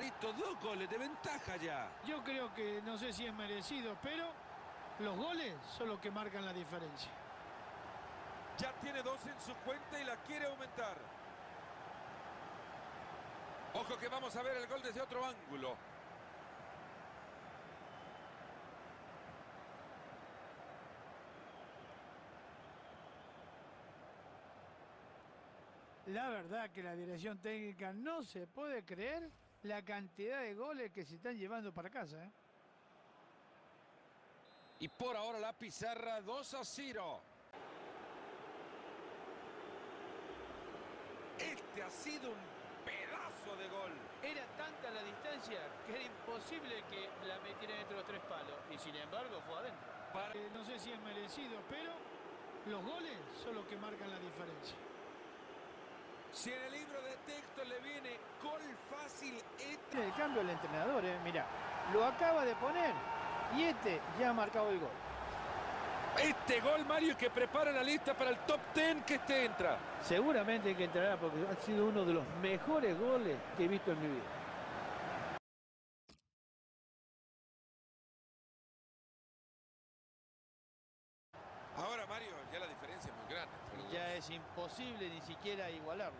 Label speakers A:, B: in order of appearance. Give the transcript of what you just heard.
A: Marito, dos goles de ventaja ya.
B: Yo creo que no sé si es merecido, pero los goles son los que marcan la diferencia.
A: Ya tiene dos en su cuenta y la quiere aumentar. Ojo que vamos a ver el gol desde otro ángulo.
B: La verdad que la dirección técnica no se puede creer la cantidad de goles que se están llevando para casa. ¿eh?
A: Y por ahora la pizarra 2 a 0. Este ha sido un pedazo de gol.
C: Era tanta la distancia que era imposible que la metieran entre los tres palos. Y sin embargo fue adentro.
A: Para-
B: Eh, no sé si es merecido, pero los goles son los que marcan la diferencia.
A: Si en el libro de texto le viene gol fácil, este
D: el cambio el entrenador, eh, mirá. Lo acaba de poner y este ya ha marcado el gol.
A: Este gol, Mario, que prepara la lista para el top 10 que este entra.
D: Seguramente que entrará porque ha sido uno de los mejores goles que he visto en mi vida.
A: Ahora, Mario, ya la diferencia.
C: Ya es imposible ni siquiera igualarlo.